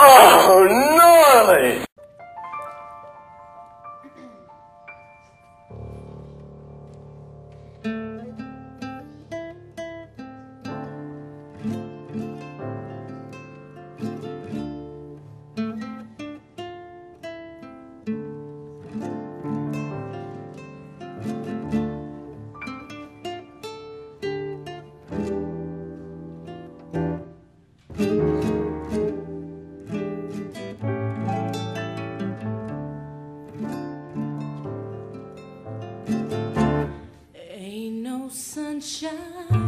Oh, gnarly! 想。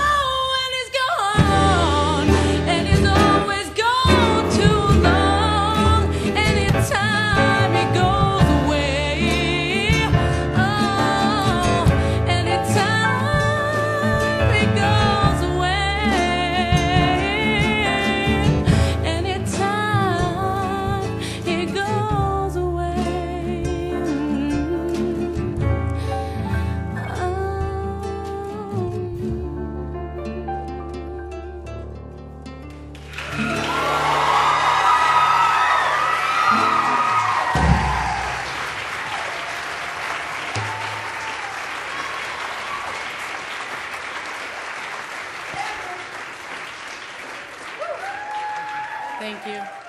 Thank you.